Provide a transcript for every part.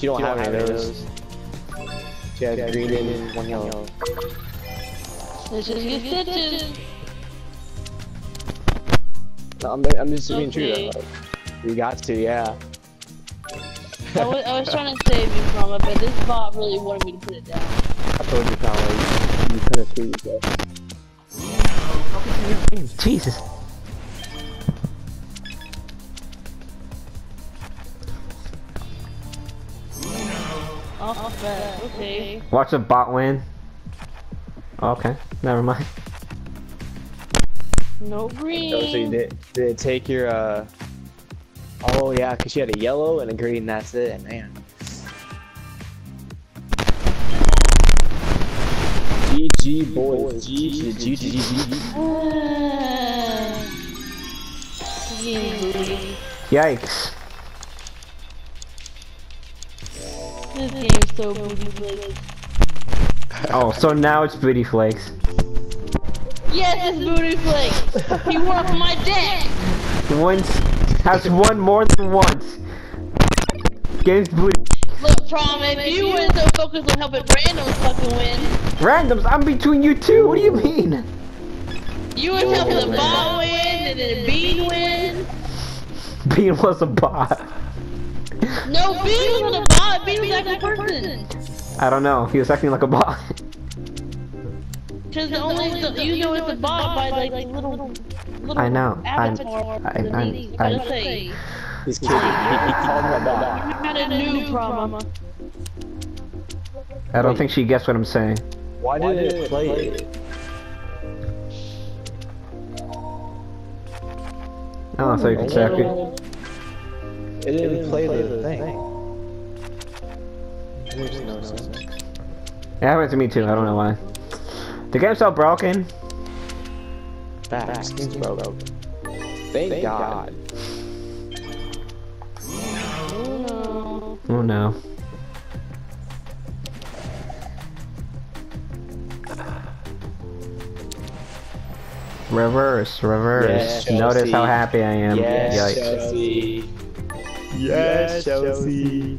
She don't, have any of those. She has green and one yellow. Let's just get stitches. No, I'm, I'm just being true Okay. though. You got to, yeah. I was, I was trying to save you from it, but this bot really wanted me to put it down. I told you, Conway. You couldn't squeeze yourself. Jesus. Off that. Okay. Watch the bot win. Okay, never mind. No Oh, so you green. did, did take your, uh... Oh, yeah, because you had a yellow and a green, that's it, man. GG, boys. GG, GG, GG. Game. Yikes. This game's so booty flakes. Oh, so now it's booty flakes. Yes, it's booty flakes. he wore my deck. Once has won more than once. Games booty Look, Prom, if you win, so focus on helping randoms fucking win. randoms. I'm between you two. What do you mean? You was helping the ball win, and then Bean win. Bean was a bot. No, Bean was on the ball. Bean was actually a person. I don't know. He was acting like a bot. Because the only the, you know it's a bot by like the little little I know. I- avatar. I- the I- name. I- Gotta say, This kid, he, he called him a bot. you had a new problem. I don't think she gets what I'm saying. Why did it play it? Oh, so you can check it. Oh. It didn't play the thing. Makes no sense. It happened to me too. I don't know why. The game's so broken. Facts. Game's broke. Thank God. Oh, Oh no. Reverse, reverse. Yes, Notice how happy I am. Yes, Yikes. Chelsea. Yes, Chelsea.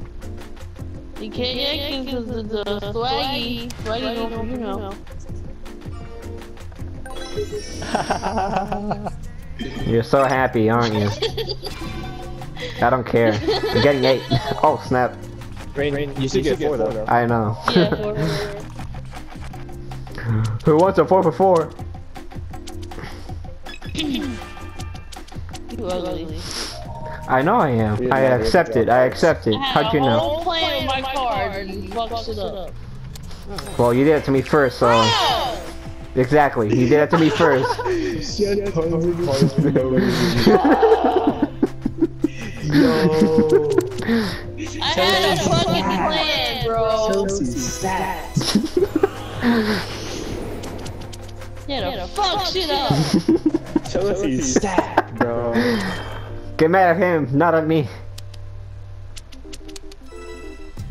You can't get because the, the swaggy, swaggy don't, you know. You're so happy, aren't you? I don't care. I'm getting eight. Oh snap! Rain, you should get four though. I know. Yeah, for, for, Who wants a four for four? you ugly. I know I am. Yeah, I yeah, accept it. I accept it. How'd you know? whole my card and you it up. Well, you did it to me first, so exactly. You did it to me first. She had tons of cards for no reason. Yo. I had a fucking plan, bro. Chelsea stats. You had to fuck shit up. Chelsea stat, bro. Get mad at him, not at me.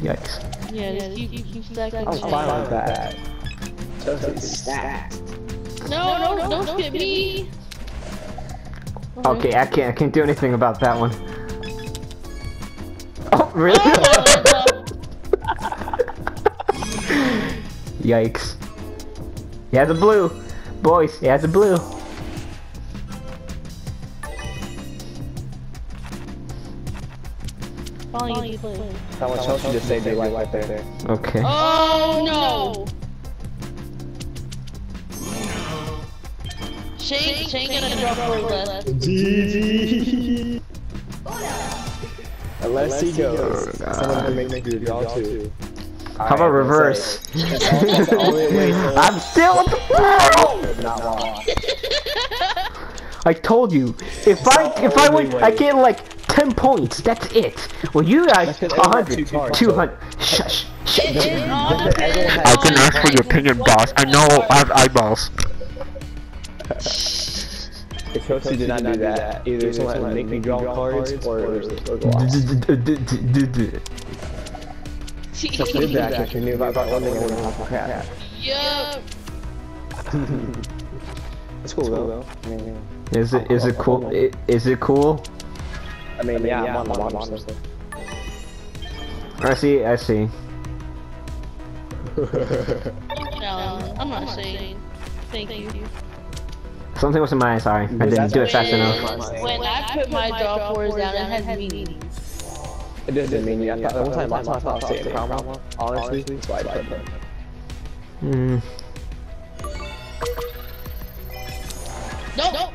Yikes. Yeah, just keep, keep, keep stacking I'm shit. fine with that. Chelsea stat. No, no, don't skip me. Okay, I can't. I can't do anything about that one. Oh, really? Oh, Yikes. He has a blue. Boys, he has a blue. Finally, you play. I want Chelsea to save their life right there. Okay. Oh, oh no! Shane, Shane gonna drop her left. GG. Unless he goes, God. someone can make me draw too. How about reverse? wait, wait, so- I'm still at the Not long. I told you, if I if I win, I can't like ten points. That's it. Well, you guys, That's 'cause 100, 200. Shush. Shh. It is all depends I can on ask for your opinion, boss. I know I have eyeballs. If Chelsea did not do that, either someone had to make me draw cards or it was or go off. Just did that because you knew if I got one thing I wouldn't have to crap. Yup. It's cool though. I Is it is it cool? Is it cool? I mean, yeah, I'm on the bottom. So. I see, I see. No, I'm not saying. Thank you. Something was in my eye, sorry. I didn't do it fast enough. When I put my draw fours down, it had meaning. It doesn't mean yeah. I thought, one time, I thought I was saying problem. Honestly, that's why I put it. Hmm. Nope.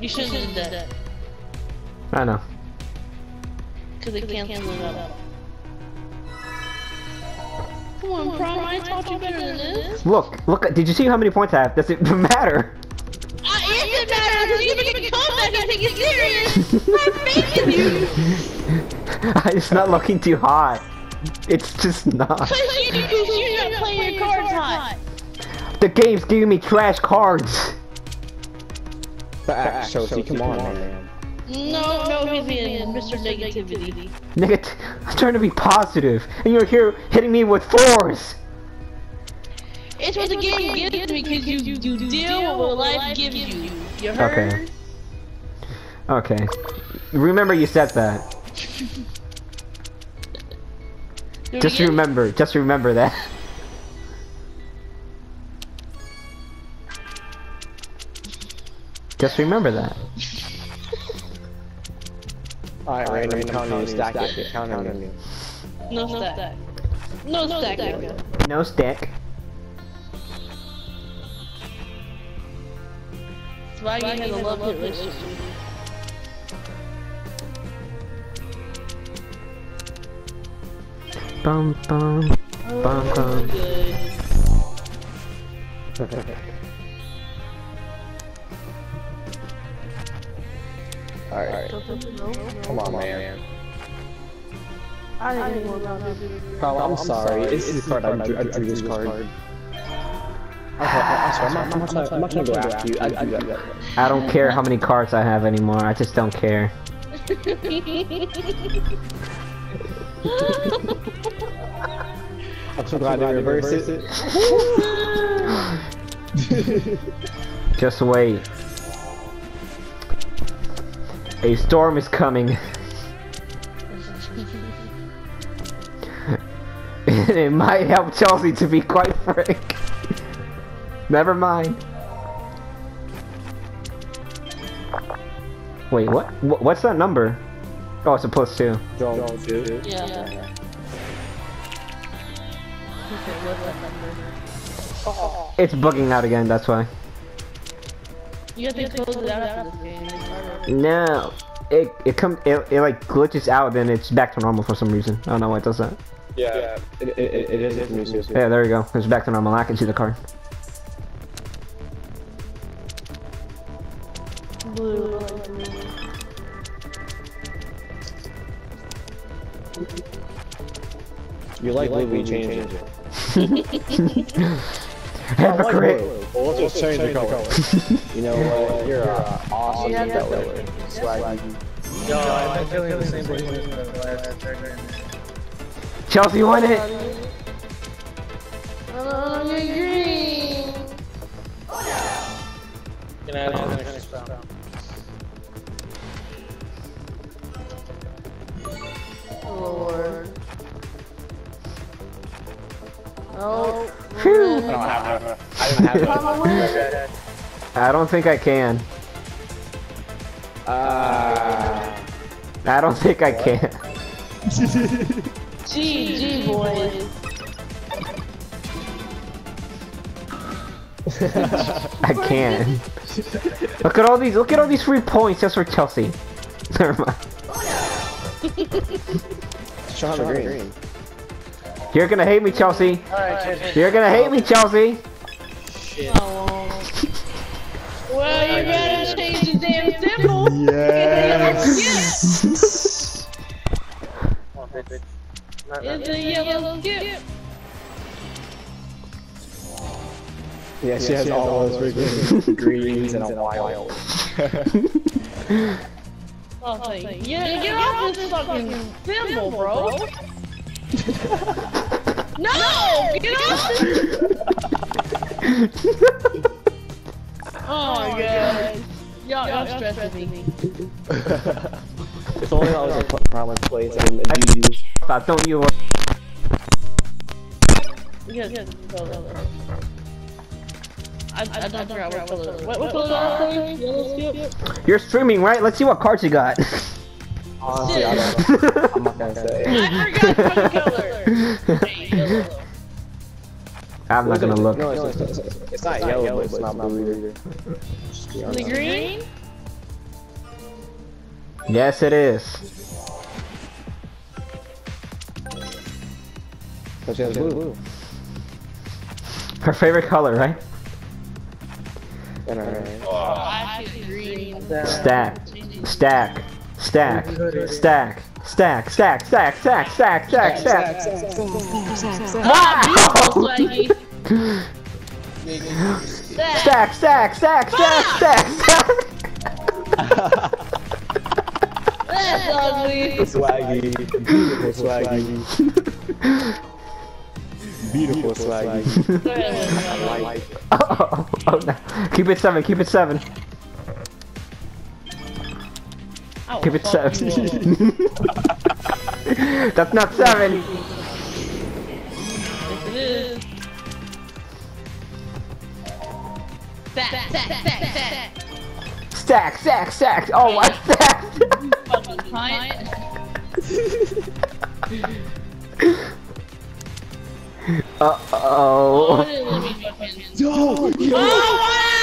You shouldn't have done that. I know. Because it canceled it out. Come on, Prom, I taught you better than this. Look, look, did you see how many points I have? Does it matter? I it matter because you make a comeback and take it serious. I'm making you. it's not looking too hot. It's just not. Because you, because you're not playing your cards hot. The game's giving me trash cards. Facts, Chelsea, come on, man. No, no, he's being Mr. Negativity. Nigga, t- I'm trying to be positive, and you're here hitting me with fours. It's what the game gives me because you, you deal with what life gives you. You heard? Okay. Okay. Remember you said that. Do it Just again? remember, just remember that. Just remember that. Alright, random counting, stack it, count on me. No stack. No stack. nigga. No stick. Swaggy has a love hit relationship. Bum bum. Oh, bum bum. Good. Alright, come on, man. I didn't know about this. Prom, I'm sorry. It's the card I drew, I drew this card. Okay, I swear, I'm not, I'm not, I'm not trying to go after you. I, I do that. I don't care how many cards I have anymore. I just don't care. I'm so glad I reversed it. Just wait. A storm is coming. and it might help Chelsea to be quite frank. Never mind. Wait, what? Wh- What's that number? Oh, it's a plus two. Yeah. Okay, what's that number? It's bugging out again, that's why. You have to close it out after this game. No. It it comes it, it like glitches out then it's back to normal for some reason. I don't know why it does that. Yeah, it, it, it, it is a new system. Yeah, there we go. It's back to normal. I can see the card. Blue. I like blue. You like blue, we change it. Hypocrite. Well, let's just change the color. you know what? You're uh, an awesome Yeah, that's color. Swaggy. No, I've been feeling the same way for the last 30 minutes. Chelsea won it. Oh, you're green. Can I have the next round? Lord. Oh. Phew. I don't have a. I don't have a. I don't think I can. Uh, I don't think I can. GG, boys. I can. Look at all these. Look at all these free points just for Chelsea. Never mind. Sean Green. You're gonna hate me, Chelsea. Alright, change it. You're gonna hate me, Chelsea. Oh. Well, you better change the damn symbol. Yes. Come on, bitch. Not It's a yellow skip. Yeah, she has all those freaking greens and a wild. Oh, thank you. Yeah, get off this fucking symbol, bro. No! Get off this! Oh my god. Y'all, y'all stressing me. If only I was a promise place and GG. Stop, don't you? Yes, yes, color. I, I don't forgot what color. What, what color are they? Yellow skip? You're streaming, right? Let's see what cards you got. Honestly, I don't know. I'm not gonna say. I forgot what color. Hey, yellow. I'm not gonna look. No, it's, it's, it's, it's not yellow, but it's not blue either. Is it green? Yes, it is. But she has blue. Her favorite color, right? And alright. I choose green. Stack, stack, stack, stack, stack, stack, stack, stack, stack, stack, stack. Wow! Wow! Stack. Stack, stack, stack, stack, stack, stack. That's ugly. Swaggy. Beautiful swaggy. Beautiful swaggy. Go ahead, Like, Oh, oh, no. Keep it seven, keep it seven, I'll keep it seven. That's not seven. Yes, it is. Stack, stack, stack, stack. Stack, stack, stack. Oh, what stack? Fucking client. Uh Oh, oh. it didn't let me fucking- Yo! Oh,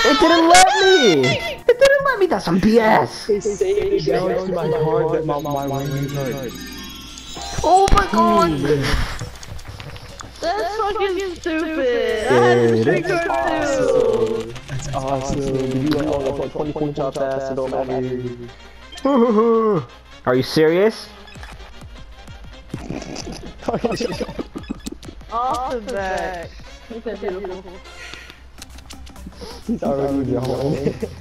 It didn't let me better let me, that's some BS! They my heart my. Oh my god! that's, fucking stupid! That's awesome! Are you serious? off the back! He's already gone.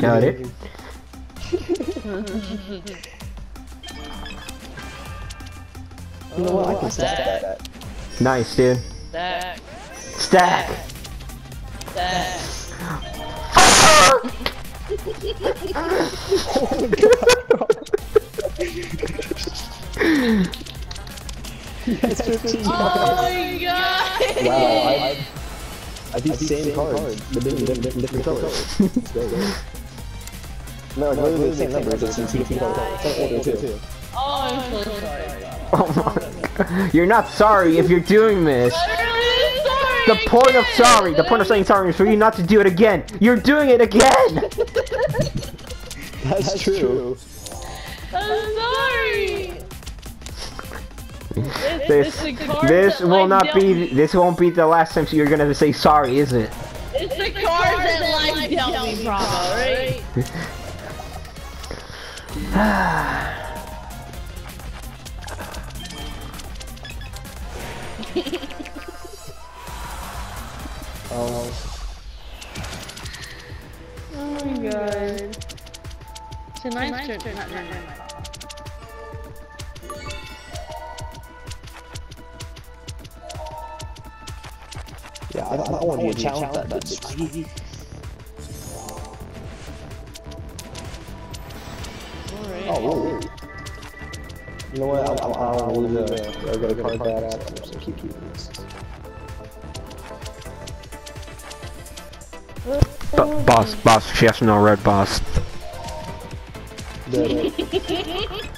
Got it. You know? I can stack that. Nice, dude. Stack. Stack. Stack. That's 15 Oh my god! Wow, I, I beat the same cards, but different, different, different colors. no, it's literally the same numbers, it's in two different colors. Same order too. Oh, I'm so sorry. Oh my. You're not sorry if you're doing this. I'm really sorry. The point of sorry, the point of saying sorry is for you not to do it again. You're doing it again. That's true. I'm sorry this, this, will not be. This won't be the last time you're gonna say sorry, is it? It's, it's the, the cars, that life dealt me, problem, right? oh. Oh my god. It's a nice, turn. Yeah, I, I, want to be a challenge that, that's Alright. Oh, whoa, whoa. You know what? I, I, I don't want to lose a, a good card bad ass. I'm just gonna keep keeping this. boss, boss, she has no red boss.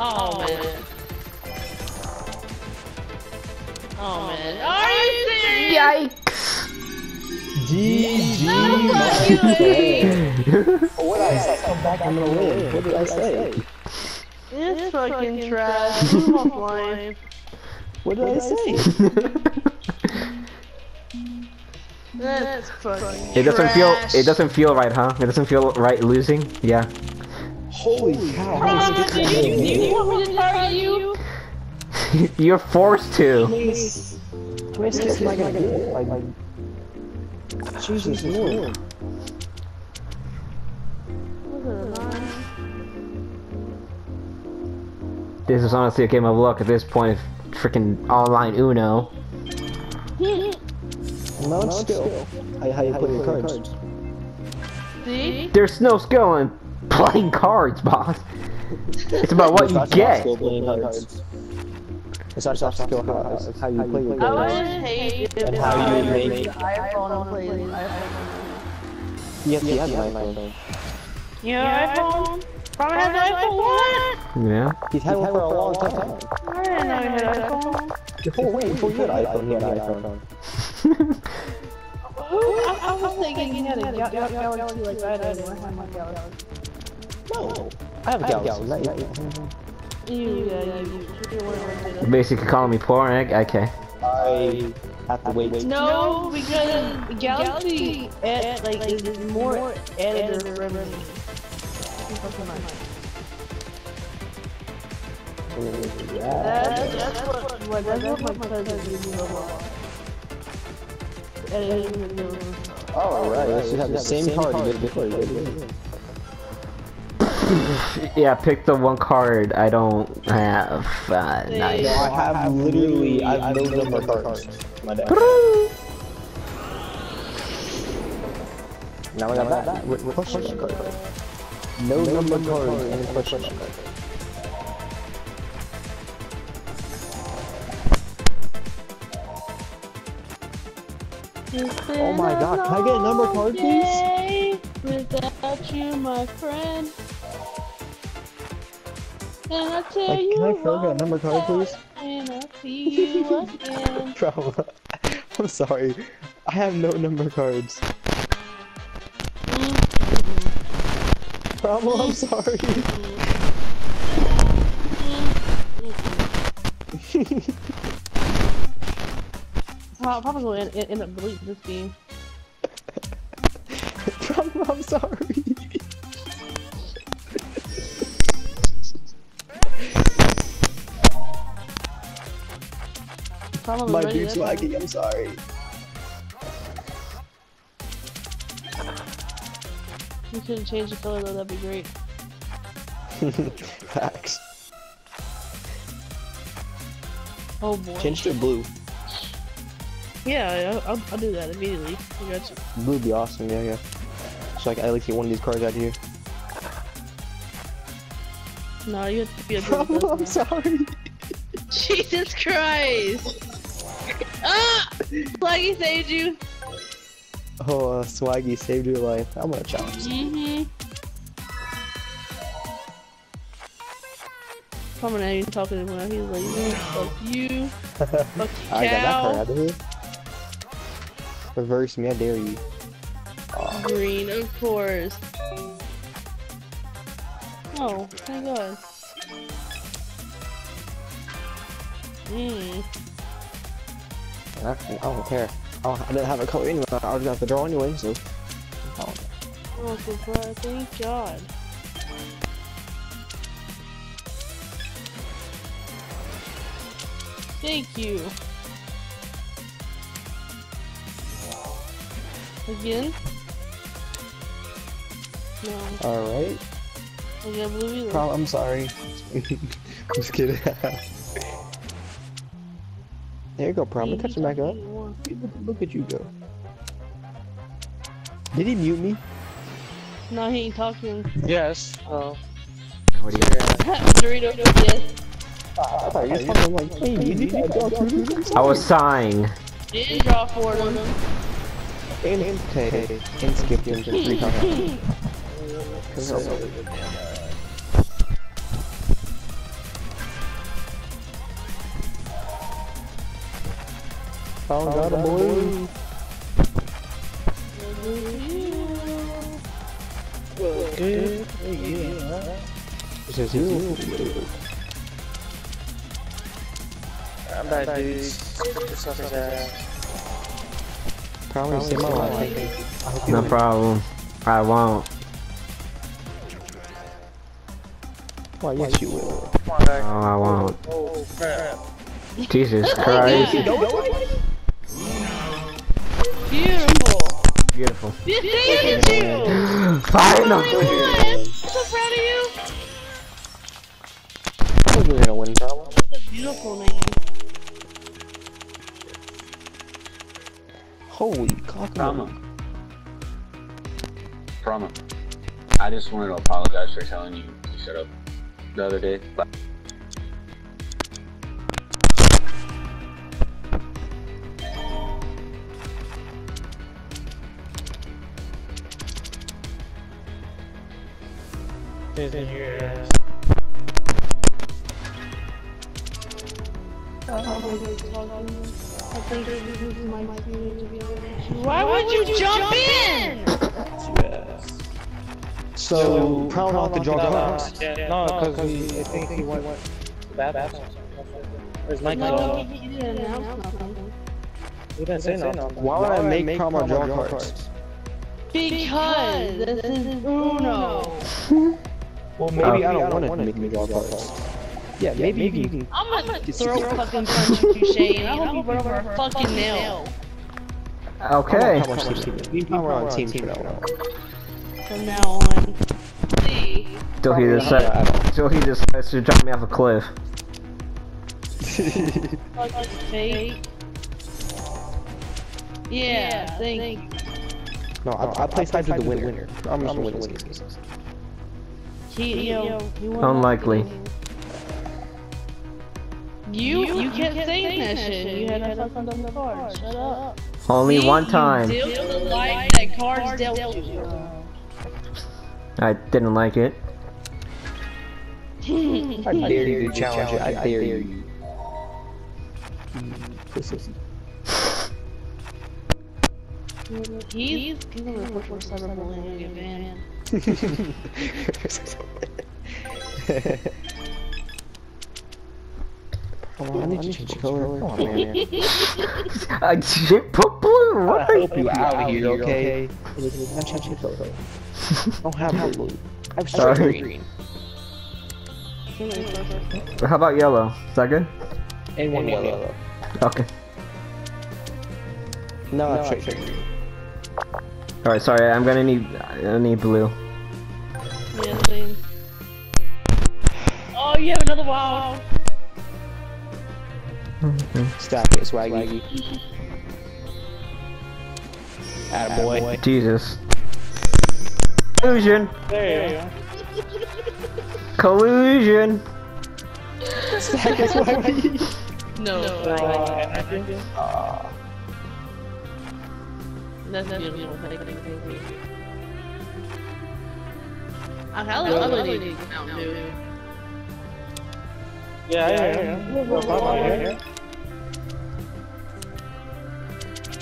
Oh man. Oh man. Are you serious? Yikes! GG, Fuck you, What did I say? Come back, I'm gonna win. What did I say? This fucking trash. Move offline. What did I say? That's fucking It doesn't feel. It doesn't feel right, huh? It doesn't feel right losing. Yeah. Holy cow! Bravo, do you, do you want me to target you? You're forced to. How many sticks am I? Like, like, Jesus Lord. This is honestly a game of luck at this point. Freaking online Uno. What My own skill. How, how you play your cards. See? There's no skill in playing cards, boss. It's about what you It's not get. Skill playing cards. It's not soft skill how, it's how you play your I cards. would hate if And I how you had make- an iPhone and played an iPhone. Yes, he has an iPhone. You have an iPhone? Probably has an iPhone what? Yeah. He's had one for a long time. I didn't know you had an iPhone. Before, wait, before you had an iPhone, he had an iPhone. Who? I, I was thinking you had a Gal- Gal- Galaxy like that. I didn't have my Galaxy. No. I have a Galaxy. Not yet. You, yeah, you, you're one of them. Basically calling me poor, eh? okay. I have to wait. No, because Galaxy ad, like is more editor friendly. That's, that's what, what that's what my cousin did you know Editing the videos. Oh, right. Let's just have the same card you did before. You did. Yeah, pick the one card I don't have. Uh, nice. No, I have literally, I have no number cards. My dad. Now I got that. We're, we're pushing card. No number cards and pushing card. Oh my god, can I get a number card, please? Without you, my friend. And I tell Like, you can I get a number card, please? And I see you again. Bro, I'm sorry. I have no number cards. Bro, I'm sorry. Papa's gonna end, end up deleting this game. I'm sorry. Probably My dude's lagging, I'm sorry. You could change the color though, that'd be great. Facts. Oh boy. Change to blue. Yeah, I'll, I'll, do that immediately. I got you. Blue would be awesome, yeah, yeah. So I can at least get one of these cards out here. No, you have to be a Bro, good I'm sorry. Jesus Christ! ah! Flaggy saved you. Oh, uh, Swaggy saved your life. I'm gonna challenge. Mm-hmm. Coming at you talking to him, he's like, fuck you, fuck you, I got that card out of here. Reverse me, I dare you. Green, of course. Oh, my God. Mmm. I, don't care. I, I didn't have a color anyway. I was gonna have to draw anyway, so. Oh, Oh, thank God. Thank you. Again? No, Alright. I got blue either. Prom, I'm sorry. I'm just kidding. there you go, Prom. I'm catching back up. Look at you go. Did he mute me? No, he ain't talking. Yes. Oh. What do you Dorito, yes. I thought you were talking like, hey, you need to draw I was sighing. Didn't draw four of them. And, and, okay, and skip him to three times. Oh, got a blue. This is you. I'm bad, dudes. Suck his ass. Probably save my life. I hope you No win. problem. I won't. Why, yes, you will. Come on, guys. Oh, I won't. Oh, crap. Jesus Christ. Beautiful. Beautiful. You saved you. Finally. I'm so proud of you. I was really gonna win, probably. That's a beautiful name. Holy cock. Trauma. Trauma. I just wanted to apologize for telling you to shut up the other day. Isn't. Why would you jump in? So, Prowl knocked the jog out. Yeah, no, because he, I think he went to the bathroom. Where's Mike? No, he he didn't announce nothing. He didn't say nothing. Why would I make Prowl my jog cards? Because this is Uno. Well, oh. maybe I don't want to make me jog cards. Yeah, maybe you can. I'm gonna throw a fucking punch at you, Shane. I hope you burn over a fucking nail. Okay. How much team? Me and Prowl are on team for now. From now on. See. Till he Probably not at decides. Till he decides to jump me off a cliff. Fucking. Yeah, thank. No, I, I play side to the winner. I'm just gonna win this game. He, yo, he won Unlikely. You, you kept saying that shit. You had to fucking the card. Shut up. Only See, one you time. dealt the life that cards dealt you. I didn't like it. I dare you to challenge it. I dare you. He's, he's gonna push for cyberbullying and get. Come on, I need to change color. Come on, man. I shit put blue. I What? help you out here, okay? I'm changing color. I don't have blue. I have Sorry. straight green. How about yellow? Is that good? And one yellow. Okay. No, that's straight green. All right. Sorry. I'm gonna need. I need blue. Yeah, same. Oh, you have another wow. Mm-hmm. Stack it, swaggy. Attaboy. Jesus. Collusion. There you go. Collusion. Stack it, swaggy. No, Uh, right. energy? That's beautiful. Thank you, thank you. I highly ugly these now, dude. Yeah, yeah, yeah. No problem, yeah.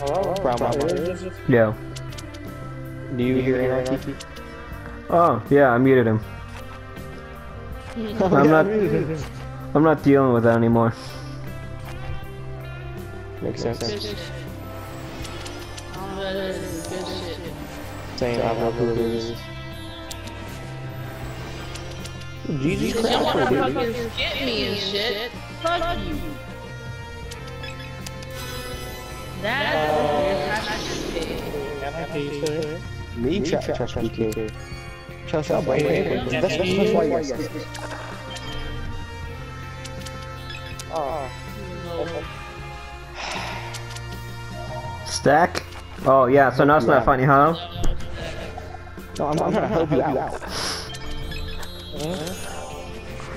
Hello? Brown mama. Yo. Do you hear anarchy? Oh yeah. I muted him. I'm not. I'm not dealing with that anymore. Makes Good sense. shit. That is good shit. Saying I love who it is. Jesus Y'all Christ, wanna dude. fucking skip me and shit? Fuck you. That's Energy, sir. Me tra- trust BK. Trust up, wait, wait, wait. That's, that's, that's why yes. Oh, ah. Stack. Oh yeah. So now it's not funny, huh? No, I'm, I'm trying to help you out.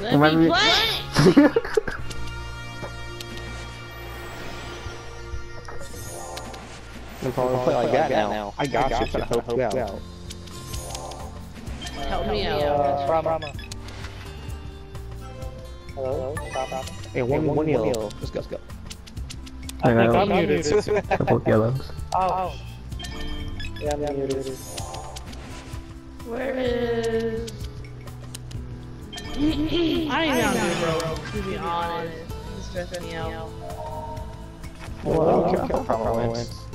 Let Remember- me play. I'm probably play like that now. I got you, trying to help you out. Help me uh, out. Prama. Hello? Prama. Hey, one, one yellow. Let's go, let's go. I I think. I'm muted. Couple yellows. Oh. Yeah, I'm muted. Where is? I ain't down here, bro. To be honest, it's stressing me out. Well, I don't care how Prowl wins.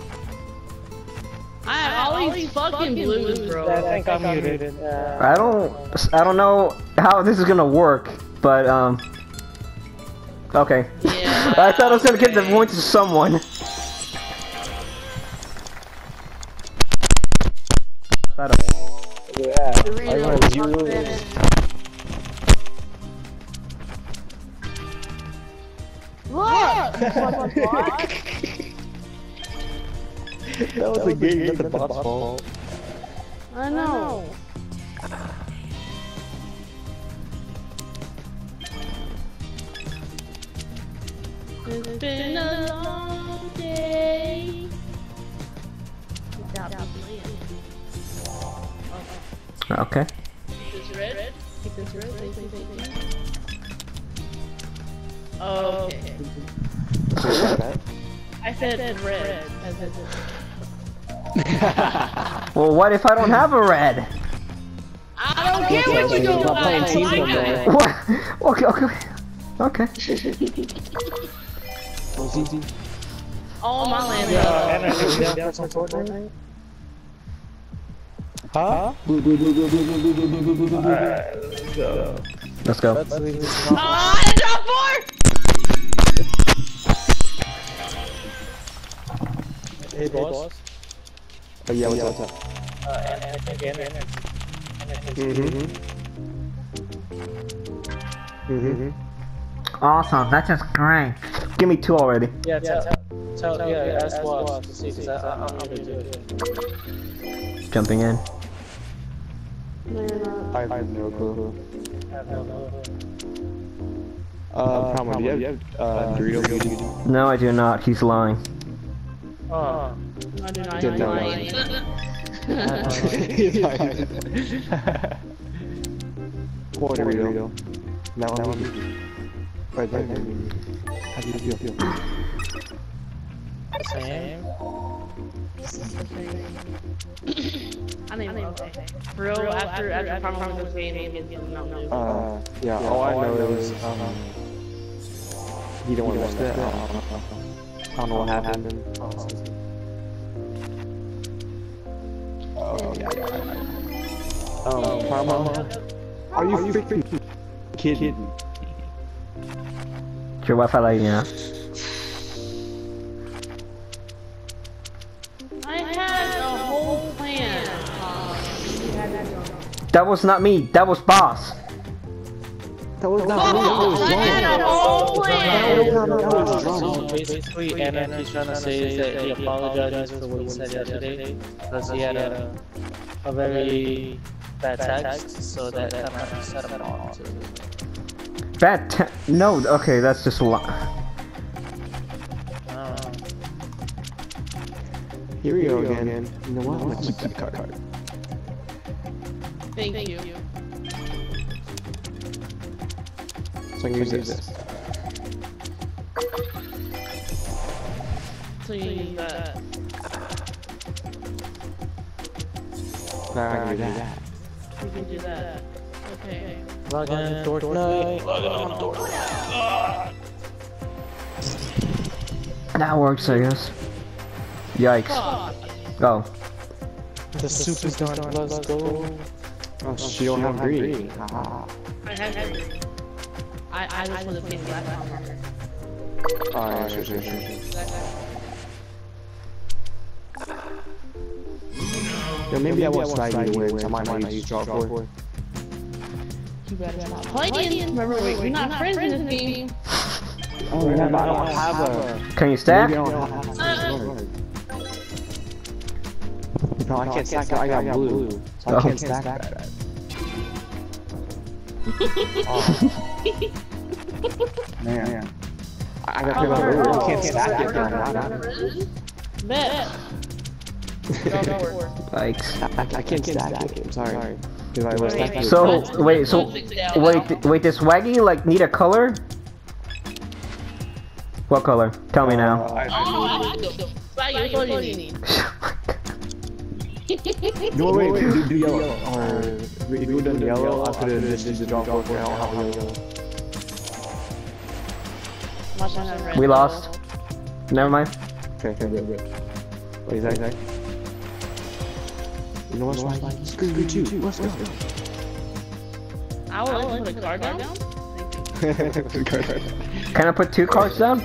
I have all these fucking blues, bro. I think I'm muted. Uh, I don't. I don't know how this is gonna work, but um. Okay. Yeah. I thought I was gonna give the point to someone. Thought I- Yeah. Dorito, I want fuck zero. that. Look! nothing gay, the bot's fault. What if I don't have a red? I don't care what you do. We're not playing I teams like no What? Okay, okay. Okay. Oh, ZZ. All my land. And I think down for some Fortnite. Huh? Blue, blue, blue, blue, blue, blue, blue, blue, blue, blue, blue. Alright, let's go. Let's go. Let's leave this Oh, one. I dropped four. Hey, boss. Oh, yeah, what's up, what's up? Uh, and I and and Mm-hmm. Mm-hmm. Awesome. That's just great. Give me two already. Yeah, tell, tell, tell, yeah, ask to see, gonna do it. Jumping in. I have no clue. I have no clue. Uh, Palmer, do you have, uh, Doritos? No, I do not. He's lying. Oh. Oh, no, no, Did not lying. Puerto Rico. Melon. How do you feel? Same. I mean, okay. Bro, Bro, after, after, after Farm was paid, he was getting out new. Uh, yeah, yeah, all, oh, I know is, um, you don't want to watch that. Uh-huh. I don't know. I don't know what happened. Oh, yeah, yeah, yeah. Um, Parma, are you freaking kidding? Your Wi-Fi lagging out. I had a whole plan. That was not me. That was boss. That was not me, I was I had a whole plan. So basically, Anna he's trying to say is that he apologizes for what he said yesterday because he had a, a very bad text, so that kind of set him off. To, Bad te- No, okay, that's just a lot. uh, Here we go again. You know what? I'm gonna keep that card. Thank you. So I can use this. So you use that. Now I can do that. You can do that. Okay. log in Fortnite. Log on Fortnite. That works, I guess. Yikes. Fuck. Oh. The superstar plus go. Oh, she don't have green. I have everything. I I just want to face last time. Oh, yeah, sure, sure, sure. sure. Yeah, maybe I won't slide you in, so I might not use draw for. You better stop playing. Remember, wait, we're not friends in this game. Oh, yeah, but I don't have a. Can you stack? Maybe I don't have a. Uh, uh. No, I can't stack. I got blue, so I oh. can't stack that. Oh. Man. Man. I got hit on the roof. I can't stack it down. Bet. Like, I, I can't stack it. I'm sorry. So wait, so wait, wait. This Waggy like need a color? What color? Tell me now. No, wait, do, yellow. Or, if we do the yellow, after this, this is the drop, I'll have yellow. Watch out, red. We lost. Never mind. Okay, okay, good, good. Wait, Zach, Zach. You know what's like? Screw you too. Let's go. I would like put a card down. Can I put two cards down?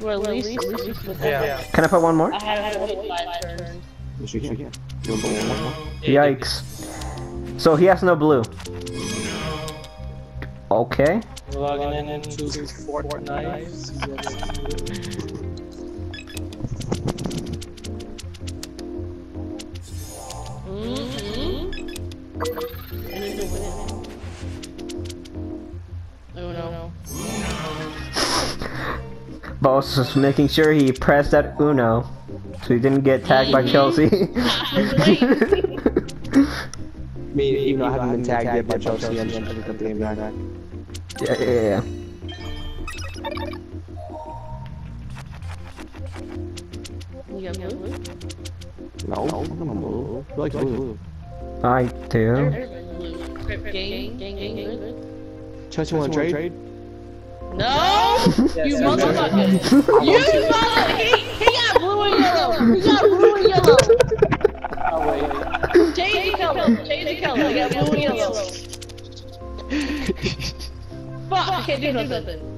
Well, at least, at least put that. Yeah. Can I put one more? I have to wait five turns. Yes, you can. You want to put one more? Yikes. So he has no blue. Okay. Logging in into Fortnite. -hmm. I need to win it. Oh. Boss is making sure he pressed that Uno so he didn't get tagged by Chelsea. Me, even though I haven't been tagged yet by Chelsea, I'm just gonna complain back yeah, yeah, yeah. You got blue? No, I'm gonna blue. I like blue. I do. Everybody's blue. Gang, gang, gang, gang. Chelsea wanna trade? No! You motherfucker! You mother! He, he got blue and yellow! He got blue and yellow! Oh. Change the color! Change the color! I got blue and yellow! Fuck! I can't do nothing.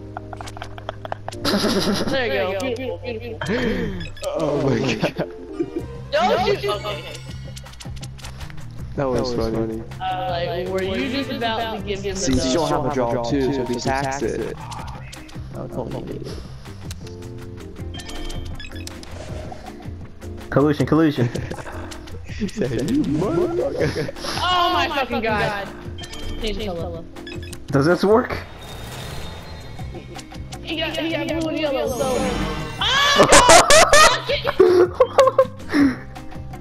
There you go. Beautiful, beautiful. Oh my god. Don't you okay. That was funny. Uh, like, were you just about to give him the See, you don't have a draw dub? too, so if he tax it. Oh, totally. Collusion, collusion. Oh my fucking god! Change the color. Does this work? He got, he got blue and yellow, so.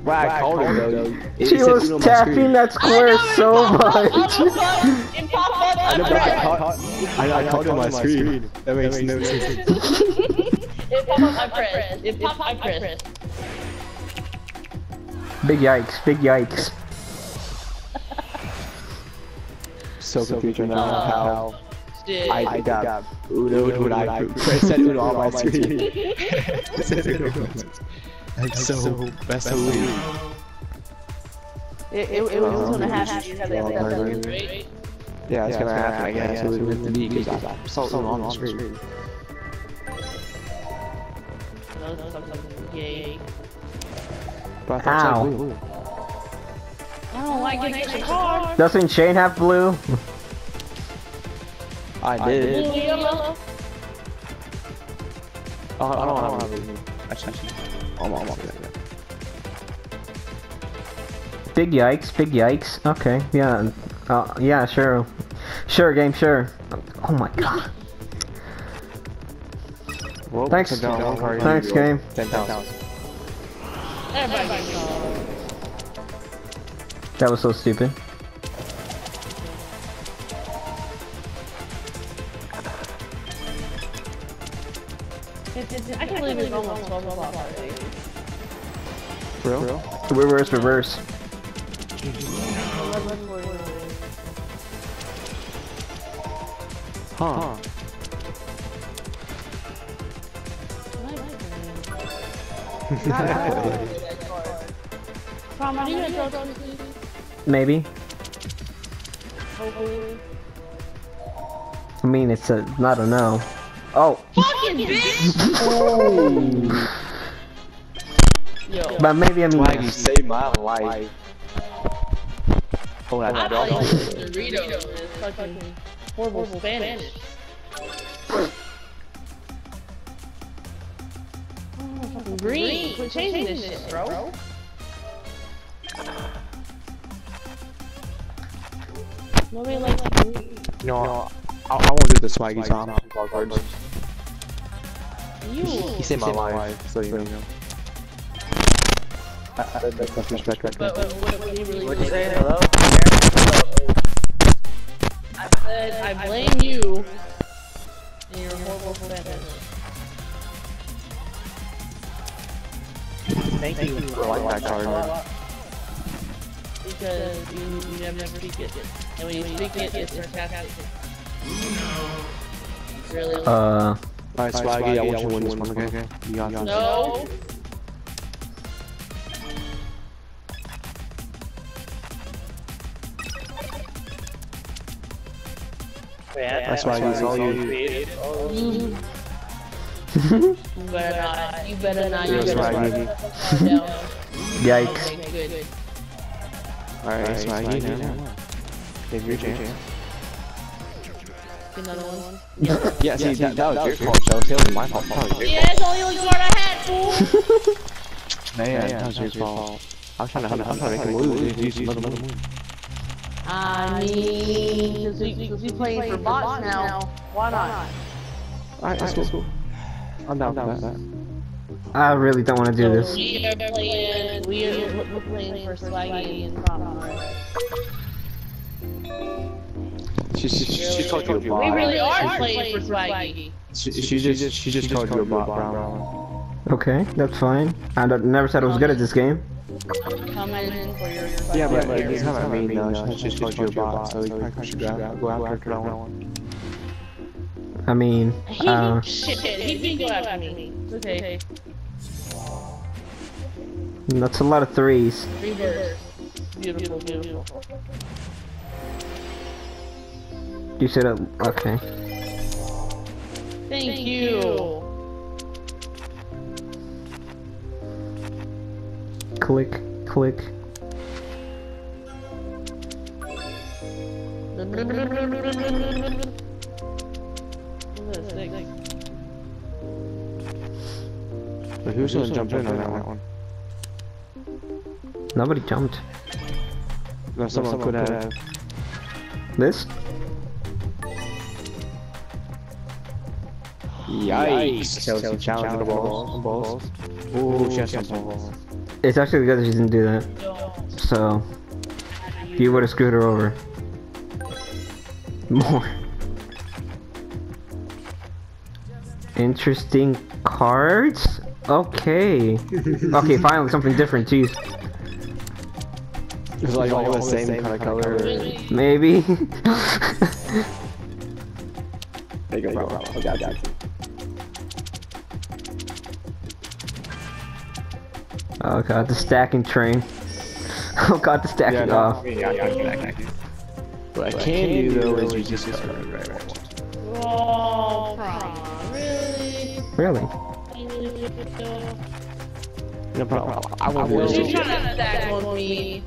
Wow, I called him though. It she was Uno on my tapping that square so much. It popped up I on know, but I caught, I, I called him on my screen. That makes no sense. It popped up, I pressed. It popped, I pressed. Big yikes, big yikes. So confused right now how Shit. I, I got Uno when I said Uno on my screen. It said Uno on my screen. That's so, that's so weird. It, it, it was gonna happen because they Yeah, had right. that right? Yeah, it's gonna happen, I guess. It was with me because I saw Uno on the screen. No, no, no, no, Yay. But I thought Ow. it was blue. I don't like getting extra cards. Doesn't Shane have blue? I Blue did. and yellow. Oh, I don't have anything. Actually, actually. I'm, I'm, I'm, yeah, Big yikes, big yikes. Okay, yeah. Uh, yeah, sure. Sure, game, sure. Oh my god. Well, Thanks. ten thousand, one Thanks, game. Ten thousand. Everybody gets cards. That was so stupid. Can't believe it's almost 12 o'clock already. Real? Reverse, reverse. 11:49. Huh. Tom, are you gonna throw? Maybe. Hopefully. I mean, it's a not a no. Oh, Fucking bitch! Yo. but maybe I mean. Swaggy saved my life. Oh, I that's thought dog. it Dorito is fucking horrible Spanish. Oh, Green, quit changing this shit, bro. Nobody likes green. No, I, I won't do the swaggy Tom. Cards. You. He saved my life, so you know. That's disrespect. But what, what, what do you really What'd you think? say? Hello? I said I blame you and your horrible Spanish. Thank you. I like that card. Because you, you never speak it. And when you speak it, it's sarcastic. Really? Uh, Alright, swaggy, I want you to win this one, okay? You got this. no. That's why it's all you. You better not. You better not. You Yes, better Swaggy. not. yikes. Okay, good. Alright, swaggy now. Give your chance. Another one. Yeah, see, that, that was your fault, Chelsea. That was my fault. That Yeah, it's the only card I had, fool. Man, that was your fault. I was trying to, I'm trying to make him lose. Use another move. I mean, because we, cause we playing for bots now. Why not? Alright, that's cool. I'm down for that. I really don't want to do this. We are playing. We are playing for Swaggy and Prompt. She, she, she, she called you a We really are playing for Swaggy. She, she just, she just called you a bot, Brown. Okay, that's fine. I don't- never said I was good at this game. Come in for your. Yeah, but it's not what I mean though. She just called you a bot, so you probably should go go after Brown. I mean, He, uh, shit, he can go after me. Okay. that's a lot of threes. Reverse. Beautiful, beautiful. You said it. Okay. Thank you. Click, click. But who's gonna jump in on that one? Nobody jumped. No, someone could have. This? Yikes! Chelsea challenging the balls. balls. Ooh, she has some balls. It's actually good that she didn't do that. So, you would have screwed her over. More. Interesting cards? Okay. Okay, finally something different, jeez. It's like all the same kind of color. Maybe. There you go, bro. I got you. Oh god, the stacking train. Oh god, the stacking Yeah, no, off. yeah, I got you, I got. What I can do though is you just discard it right away. Oh, prom. Really? Really? No problem. I will You're do trying to stack on me.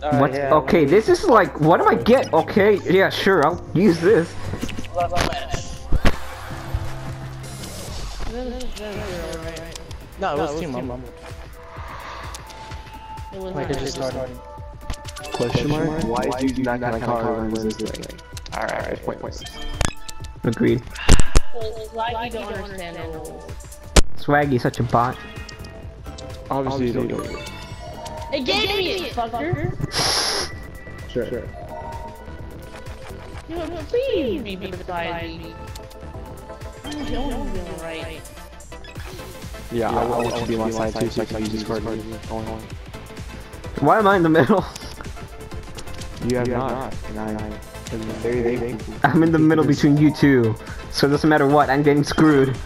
What? Okay, this is like, what do I get? Okay, yeah, sure, I'll use this. No, it was team up. It was Like it just started. Question mark? Why is you that kind of card when this thing? Alright, point, point. Agreed. It's like you don't understand the rules. Swaggy, such a bot. Obviously, you don't do it. It gave me it, fucker. Sure, sure. You know, please be beside me. I'm doing it right. Yeah, I, I want you to be on my side too, so I can use this card. Only one. Why am I in the middle? You have not. And I, and very, very thankful. I'm in the middle between you two. So it doesn't matter what, I'm getting screwed.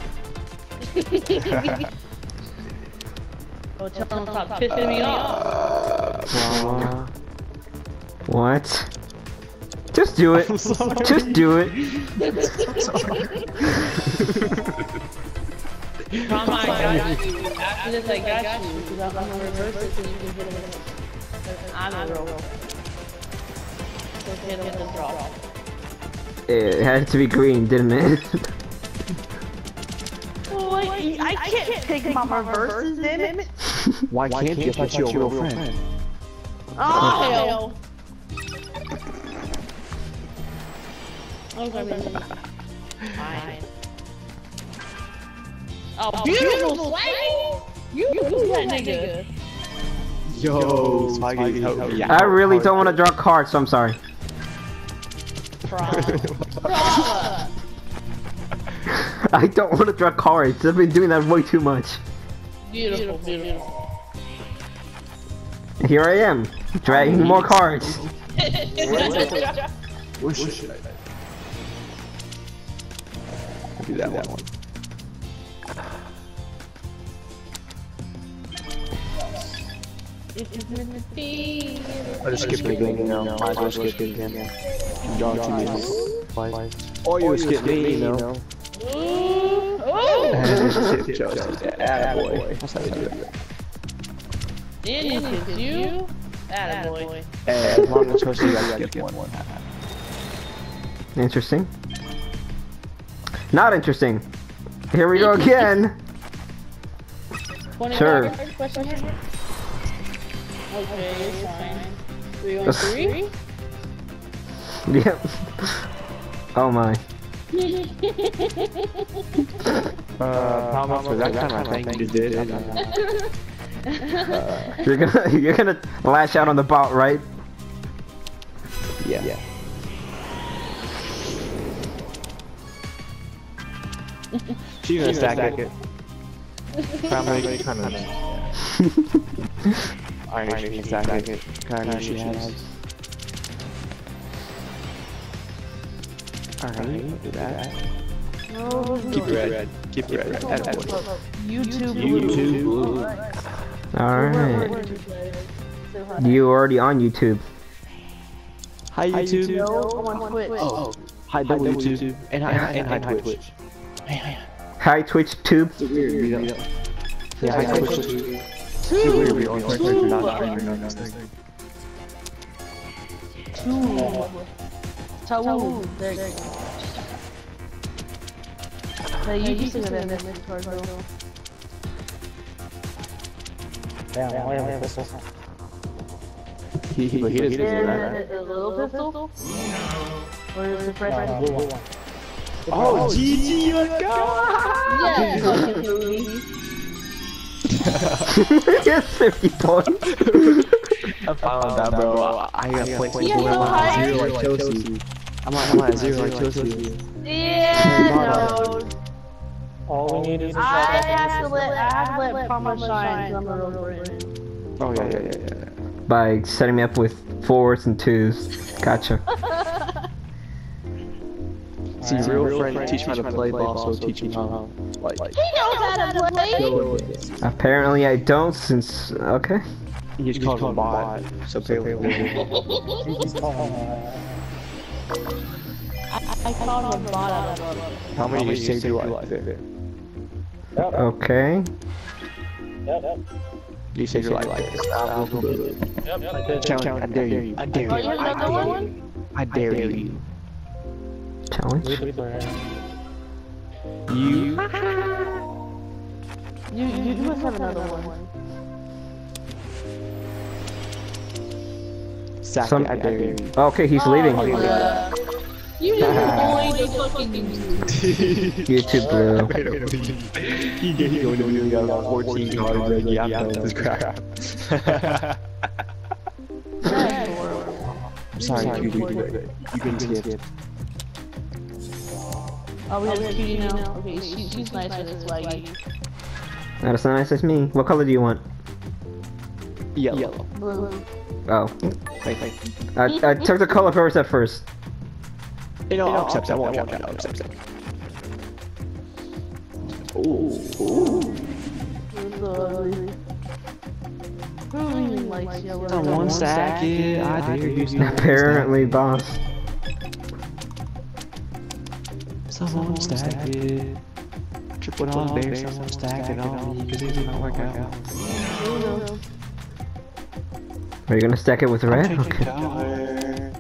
Oh, tell them stop pissing me off. Well, What? Just do it. Just do it. Mama, I got you. After this, I got you. Because I'm gonna reverse it so you can hit him with I'm a roll. So hit the drop. It had to be green, didn't it? Boy, I can't pick my reverses, damn it. why can't you? I thought you were a real friend. Oh, hell. Okay. Fine. Oh, beautiful, Swaggy! You, you that nigga. Yo, Swaggy, help me I really don't want to draw cards, so I'm sorry. I don't want to draw cards. I've been doing that way too much. Beautiful, beautiful. Here I am, dragging more cards. Where should I? Do that one. I just skipped the game, you know. Might as well skip the game. Draw two minutes. Twice. Or you skip me, you know. Ooh, ooh. And just skip Chelsea. Attaboy. That's how you do it. Then you can you. Attaboy. And as long as Chelsea got skip one. Interesting. Not interesting. Here we go again. Sure. Okay, it's fine. Three on three? Yep. Oh my. Uh, how much was that kind of thing you did? You're gonna you're gonna lash out on the bot, right? Yeah. yeah. She's gonna stack it. Probably kind of. I know she can stack. Kind of she has. Alright, do that. Keep it red. Keep it red. That's what. YouTube. YouTube. Blue. Alright. You already on YouTube. Hi YouTube. No, I'm on Twitch. Oh, oh. hi double YouTube. And hi and hi Twitch. Hi Twitch Tube. Yeah, hi Twitch. Two. Weird, weird, on Twitch, we're not streaming, no, no, no. Two. Two. There you go. You to get in this card, though. Damn, I have a pistol. He, he, he doesn't do that. The little pistol? Or is it fresh? Oh, GG, let's go! Yeah, fucking movie. Yes, 50 points. I found that, bro. I got points Yeah, before so I'm high. at zero like Chelsea. I'm at, I'm at zero like Chelsea. Yeah, no. All we need is a I shot. have to let, I have to let Palmer shine 'cause I'm a. Oh, yeah, yeah, yeah, yeah. By setting me up with fours and twos. Gotcha. See, real friend teach me how to play, but also teach me how, like, He knows how to play! go with it. Apparently I don't since okay. You just call him a bot, so apparently. I, I called him bot out. How many you saved your life there? Okay. Yep, yep. You saved your life like. Yep, I did. Challenge, I dare you. I dare you. you have another? I dare you. Challenge. Really for him. You. You, you, you must have another one. Sack Some- it, I dare you. Oh, okay, he's oh, leaving. Oh, yeah. You just bullied the fucking YouTube blue. He gave you you got 14 cards, like, yeah, I'm done with this crap. That's horrible. I'm sorry, you do it. You've been skipped. Oh, we oh, have Cutie now? Okay, she, she's nice with this swaggy. That's not nice as me. What color do you want? Yellow. Blue. Oh. Thank you. I, I took the color first at first. You know, I'll accept that. I won't count that. I'll accept that. Ooh. Ooh. Blue. Who even likes yellow? Someone stack it. I dare you. Apparently, boss. Someone stack it. Triple it on there. Someone stack it on me because it didn't work out. Blue. Are you gonna stack it with red? Changing Okay. color.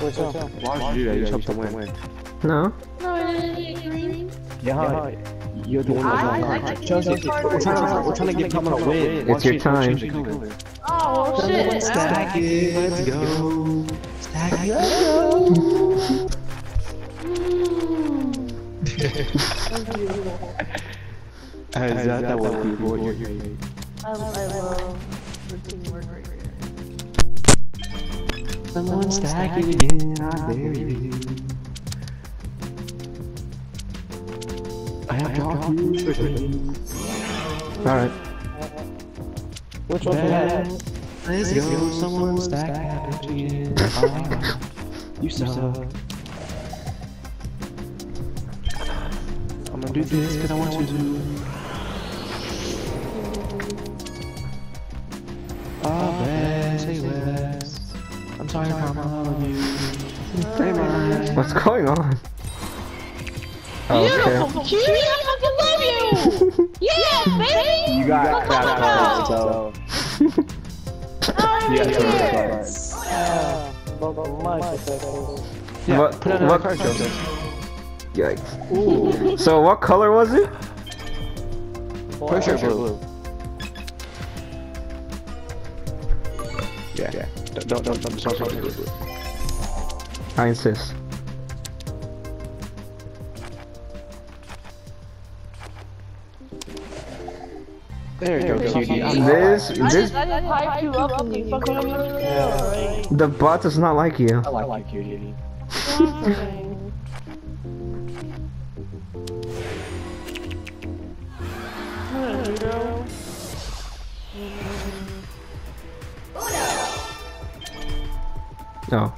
What's up? Why would you do that? You just hope to win. No. No, it is. Yeah. You're the one that's think Chelsea, it's part of we're trying to we're trying to get Palmer to win. It's your time. Well, shit. Stack it. Let's go. Stack it. Is that that what people are hearing? I, I love the teamwork right here. Someone stack it again. I dare you. I have talked to you for Alright. Which one do that? Let's go. Someone stack it again. Ah, You suck. I'm gonna do this because I want you to. Ah, Wes, hey Wes. I'm sorry, Palmer, I love you. Hey, man. What's going on? Oh, okay. Beautiful, cutie, I fucking love you! Yeah, baby! You got What that about? out, so. Yeah, what, what, the. Yikes. So what color was it? Pressure blue. Yeah. yeah. Don't, don't, don't, don't, don't, don't, don't, don't, don't, don't, don't, don't, don't, There you go, cutie. This, this, I just hyped you up and you fucking with the bot does not like you. I like you, cutie. Fine. What. No.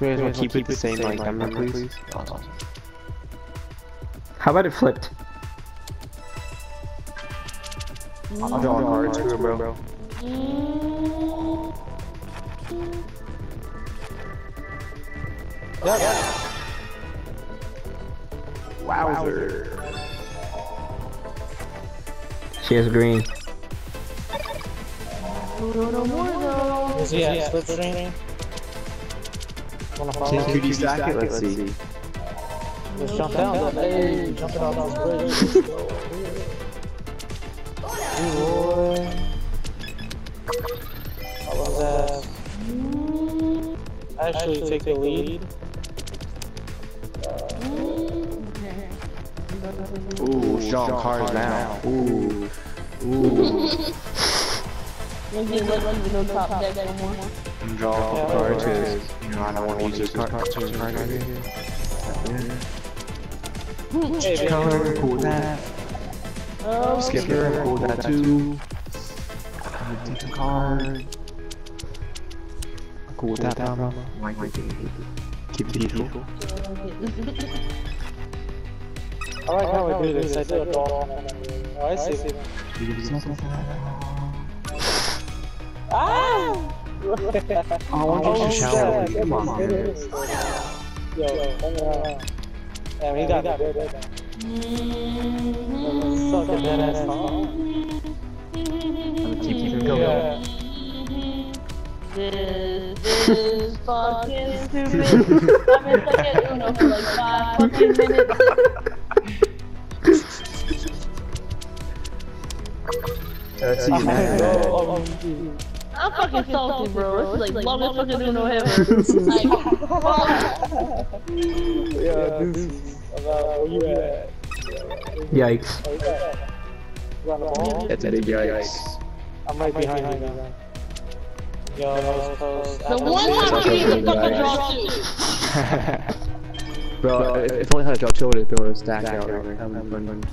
You guys oh. want keep it the same like number, please? How about it flipped? I'll draw a card too, bro. Wowzer. She has green. Is he at slipstream? Wanna follow? Can cutie stack it? Let's see. Let's jump down. Hey, jumping off this bridge. Hey, boy. How was that? Actually, take the lead. Ooh, Jean cards now. Ooh. Ooh. Maybe let you know top deck no. I'm drawing a card because, you know, I don't want to use this card. This card right here. Hey. Color, cool that. Oh, Skipper, cool that too. Take a card. Cool with that, bro. Keep it peaceful. I like how we do this. I do a ball. Oh, I see. Ah! I want you to Oh, shower. yeah, Come on, man. Yo, come on. Damn, he got me good. Suck a dead ass song. Keep keep going. Yeah. This is fucking stupid. I've been stuck at Uno for like five fucking minutes. You, man. Oh, oh, oh. I'm fucking salty, bro. This is like longest fucking Uno ever. Like, fuck. Yeah, deuces. About where you at? Yikes. Where you at? You on the ball? That's a big yikes. I'm right behind you, man. Yo, that was close. The one time we need to fucking draw two. Bro, if if only had a draw two, would have been able to stack out right there. I'm running.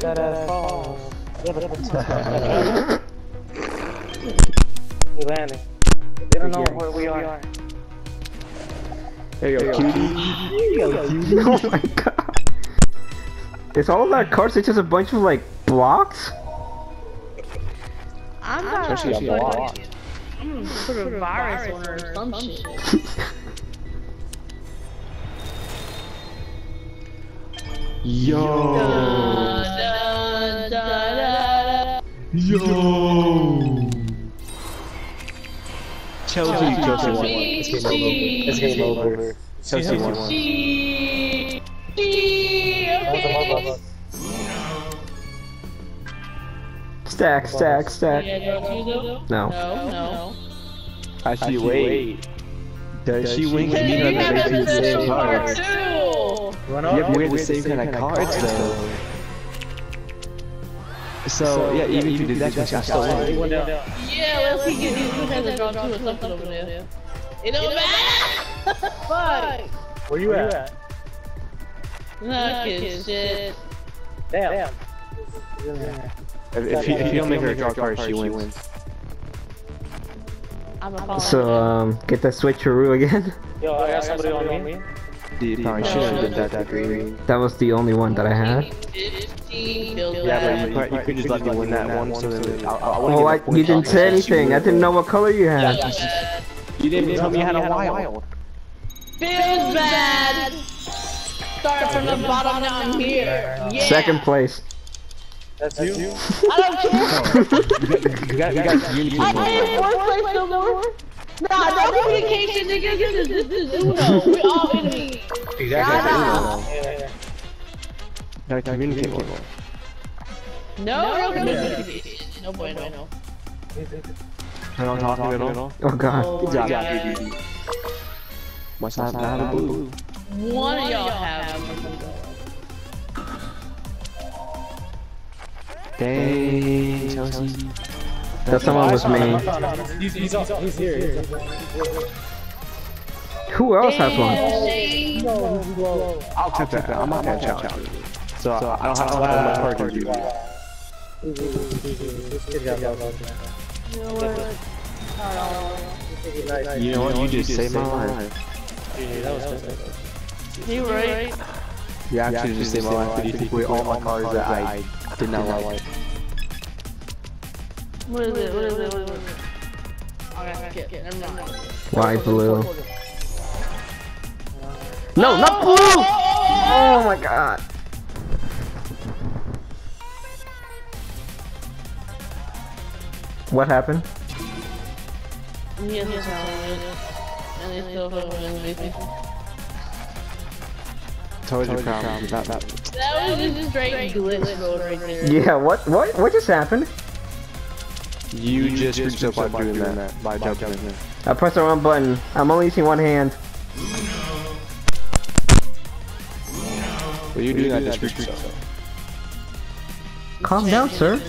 That ass falls. We landing. They don't know where we are. There you go, cutie. oh my god. It's all that cards, it's just a bunch of like blocks? I'm not Especially a block. I'm gonna put a virus on her or some shit. Yo. Da, da, da, da. Yo. Chelsea, Chelsea won. It's game over. It's game over. Chelsea won. She- she- That was a okay. motherfucker. Stack, stack, stack. Yeah, don't you do? No. No, no. Actually, wait. Does she win? Because Me you and have her the the same same card cards. too. Yeah, we have the same kind of cards though. So yeah, even if you did that, you still He won. went. Yeah, let's see get these two has a draw two or something over there. It don't matter. Fuck. Where you at? Not kid shit. Damn. If, if, you, if you don't make her a draw card, she wins. I'm a So, um, get that switcheroo again? Yo, I got somebody on me. You probably shouldn't have done that, that. That was the only one that I had. 15 kills Yeah, but you, back. you could just let me win that one. So then I, I, oh, I Well, I, you didn't say anything. I didn't know what color you had. You didn't tell me you had a wild. Feels bad. Start from the bottom down here. Yeah. Second place. That's you? I don't care. You got, you got communicate I more. did fourth place no more. Nah, no communication, nigga. This is this is Uno. We all enemies. Yeah. Gotta communicate more. No, no, no, no, no, bueno. I don't talk at all. Oh god. Oh, Good job, yeah. BB. What's that? I have a blue. One of y'all have. Dang, Chelsea. That someone was me. He's, he's, he's here. Who else has one? I'll take that. I'm not gonna challenge you. So I don't have to have my card to do. You know what? You know what? You just saved my life. You right. You actually just saved my life. But you took away all my cards that I did not like. What is it? What is it? What is it? Okay, skip. Never mind. Why blue? No, not oh, blue! Oh, oh, oh my god. What happened? He has his talent. And they still fucking basically. Told you, Crown. That, that. That was just a straight glitch mode right there. Yeah, what what what just happened? You just screwed yourself by doing that. By jumping in there. I pressed the wrong button. I'm only using one hand. Well, you're doing that to screw yourself. Calm down, sir.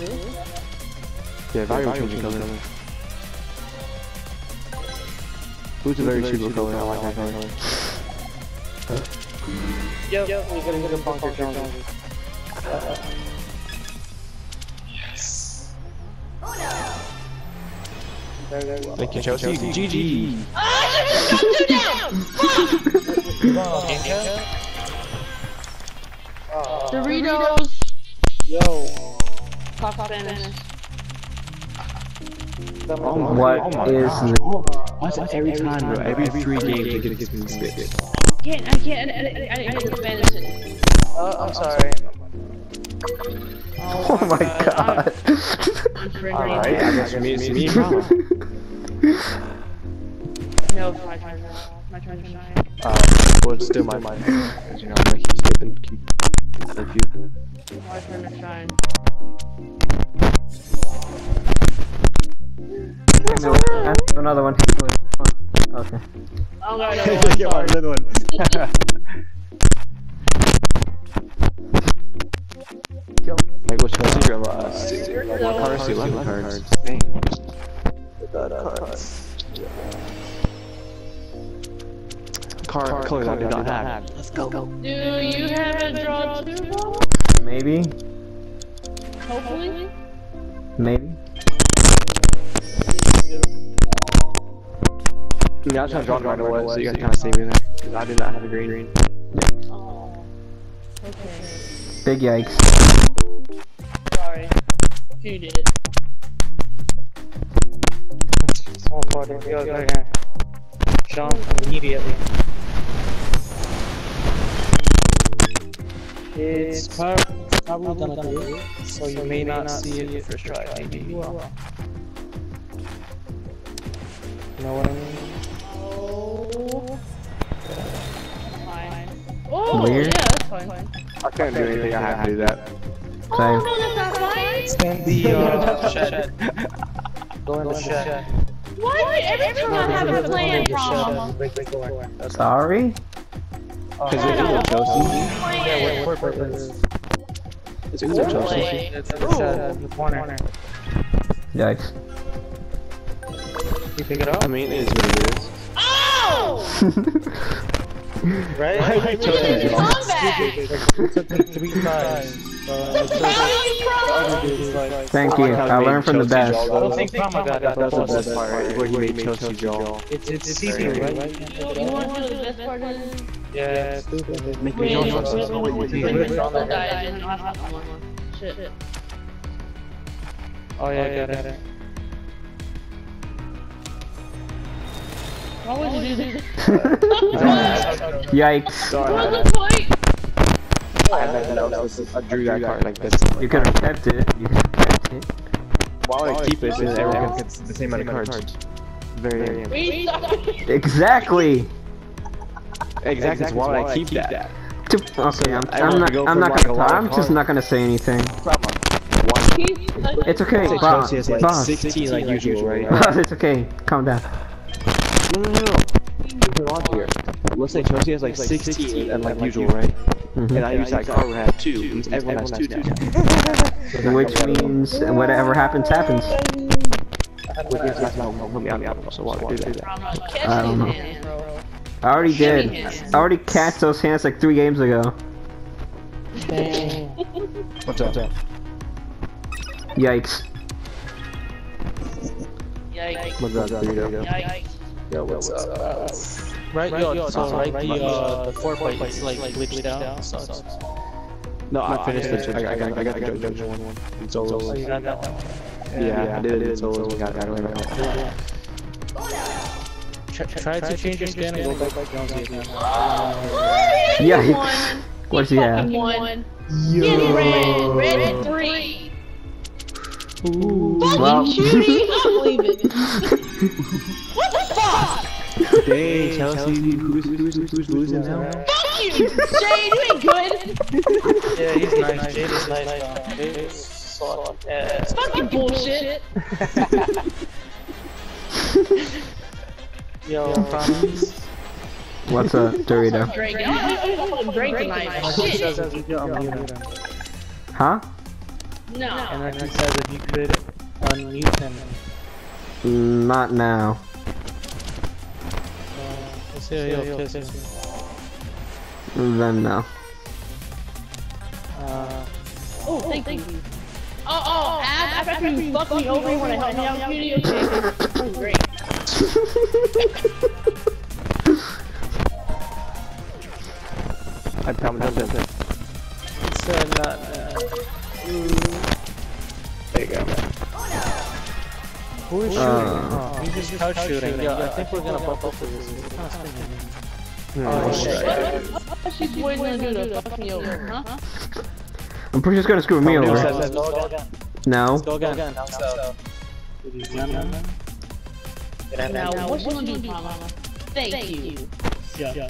Yeah, value changing color. Blue's a very super color. I like that color. Yep, yep, we're gonna get a bunker challenge. Oh, Thank you, Chelsea. GG. Doritos. Yo. Talk Spanish. What is this? Why's that every time, bro? Every three games, it gets me sick. I can't, I can't, I, I, I, I didn't Spanish. Uh, I'm sorry. Oh my god. I'm Alright, I guess for me, it's me. No, my turn. My turn to shine. Uh, well, it's still my mind. Because, you know, I'm like, he's skipping. Keep. You. My turn to shine. No, I another one. Okay. I don't got another one, sorry. another one. 11 cards, 11 cards. Dang. Uh, cards. cards. Yeah. Card, card color that did not have. Let's go. go. Do you have a draw two ball? Maybe. Hopefully. Maybe. Yeah, I tried yeah, draw right away, so you guys kind of see me there. Cause I did not have a green. green. Oh. Okay. Big yikes. Sorry. You did it. Oh, pardon. Yo, go ahead. Jump immediately. It's prob- it's probably gonna do it, so you may not see it the first try. Maybe you will. You know what I mean? Oh. Fine. Oh, Weird. yeah, that's fine. I can't do anything, I have to do that. Oh, Same. no, that's not fine. Stand the uh, shed. Go in the shed. Why? Every time I have a plan problem. Sorry? Because it's either Chelsea. Plan. What purpose? It's either Chelsea. It's in the shed in the corner. Yikes. You pick it up? I mean, it is what it is. Oh! Right? I Chelsea. Comeback! took me three tries. Uh, Thank you. I he learned from the best. I don't think Prama got that. That's the best part, where he made Chelsea draw. It's it's see right? You can't You, you want to know the best part is? Yeah, stupid. Make me. Shit. Oh yeah, I got it. Why would you do this? Yikes. Sorry, What was the point? I had that else. I drew that card like this. You could have kept it. You could have kept it. Why would I keep it since everyone gets the same amount of cards? Very, very Exactly. Exactly. That's why I keep that. To- Okay, I'm, I I'm not. I'm not gonna. a talk. I'm just not gonna say anything. From a one. He's like, It's okay, boss. Like Boss. 16 like usual, right? Boss, it's okay. Calm down. No, no, no. Put it on here. Let's say Chelsea has like 16 and like usual, right? Mhm. And I use that car would have two. Means everyone has two now. Which means whatever happens, happens. Which means that's not what me out. So why do that? I don't know. hands. I already did. hands. I already catch those hands like three games ago. What's up? Yikes. Yikes. What's up, Dorito? Yikes. Yo, what's up? Right, yo, so right, the, uh, the four fight is like glitched out, so it's- No, I finished it. I got, I got, I got the JoJo one. In Oh, solos. you got that one? Yeah, I did it in solos. We got that right now. Try, try to change your skin and go back to Jonesy again. Yikes. What does he have? One. Get red. Red three. Well, Cutie. I'm leaving. what the fuck? Dang, Chelsea, who's, who's, who's losing now? Fuck you, Jade. You ain't good. Yeah, he's nice. Jade is nice. Jade is solid. Yeah. Fucking bullshit. Yo, promise. what's up, Dorito? I'm gonna fucking drink tonight. He Shit. says if you could unmute him. Huh? No. And then he says if you could unmute him. Mm, not now. Uh, let's see, kiss him. Then no. Uh, Oh, thank, you. Oh, oh, after, after you fuck me over, you wanna help me out, Cutie? Okay. Great. I promise that's it. he said not now. There you go. Who is shooting? Uh. oh, he's just couch shooting. Yeah, I think we're gonna bump up to this. It's kinda stinky. Hmm, Oh, shit. What, what she's gonna do to fuck me over, huh? I'm pretty sure it's gonna screw me over. Let's- Let's go again. No. Let's go again. Down south. With these gunmen. And Now, then- what you gonna do, mama? Thank you. Yeah.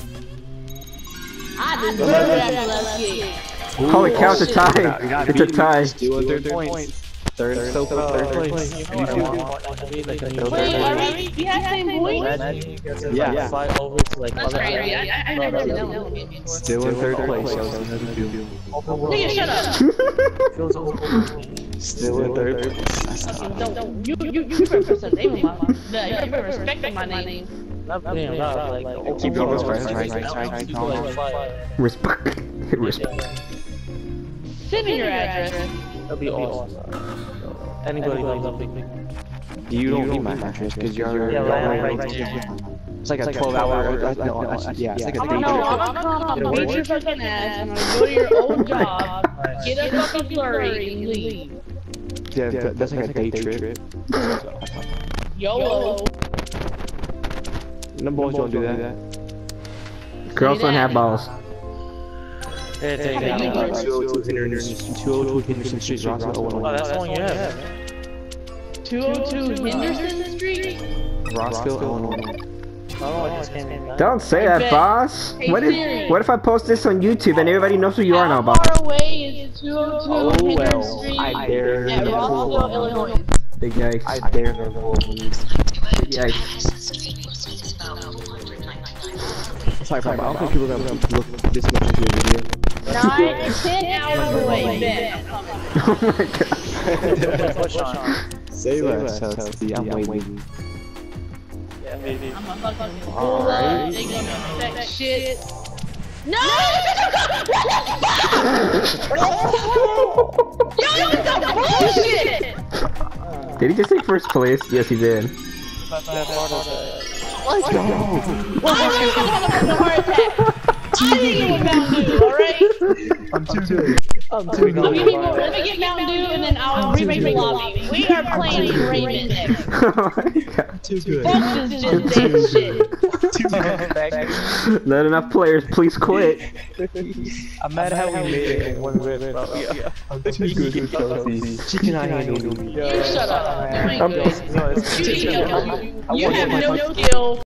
I deserve that after last game. Holy cow, it's a tie. It's a tie. Still in third points. Third, still third place. You know what I want? Like, I need, like, a new Wait, version. are we, we have same point? Imagine you guys have, Yeah. like, fly over to like That's other crazy. I. I, I No, never no, did no. that one before. Still in third place. Chelsea. Open world. Nigga, shut up. Feels open. Still in third place. Don't, don't. You, you, you better put name on my, yeah, you better respect my name. Not putting it out, like, the open Keep going, world. right, right, Like, right, right, you can, like, right. fly. Respect. Respect. Send me your address. That'd be awesome. Anybody loves a big You don't need my address because you're Yeah, already right, right, right right. It's like a 12 hour. uh, No, uh, yeah, it's like a I'm day gonna, trip. I'm gonna come beat your fucking ass. I'm gonna go to your old job, get a fucking flurry, and leave. Yeah, that- that's like a day trip. YOLO. No boys don't do that. Girls don't have balls. Yeah, take it out. 202 Henderson 202 Henderson Street, Rossville, Oh, Illinois. that's the you have. 202 Henderson Street? Rossville, Illinois. Oh, I just. Don't say that, boss. What if what if I post this on YouTube and everybody knows who you are now, boss? far away is 202 Oh, oh well, Street I dare at them Illinois? Big yikes. I dare them pull. Big yikes. Sorry, Papa, I don't think people are gonna look this much into your video. Nine to 10 hours away, bet. Oh, oh my god. Push on. Say less, Chelsea. I'm waiting. Yeah, maybe. I'm a fucking pull up. They gonna do shit. No! Yo, you got bullshit! Did he just say first place? Yes, he did. Let's go. I didn't even have a heart attack. I didn't get Mountain Dew, alright? I'm too good. I'm too Let me, get, let me get Mountain Dew and then I'll remake the lobby. We are playing Raven next. oh my god. Too good. Fuck this just dead shit. Not enough players, please quit. I'm mad how we made it in one rip, bro. I'm too good, Chelsea. She cannot handle me. You shut up. You ain't I'm- good. No, it's You, you, you, you have no skill.